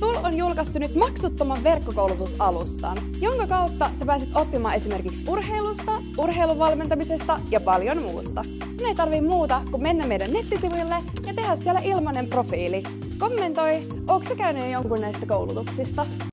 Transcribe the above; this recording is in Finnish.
TUL on julkaissut nyt maksuttoman verkkokoulutusalustan, jonka kautta sä pääset oppimaan esimerkiksi urheilusta, urheilun valmentamisesta ja paljon muusta. Sun ei tarvii muuta kuin mennä meidän nettisivuille ja tehdä siellä ilmainen profiili. Kommentoi, onko sä käynyt jonkun näistä koulutuksista?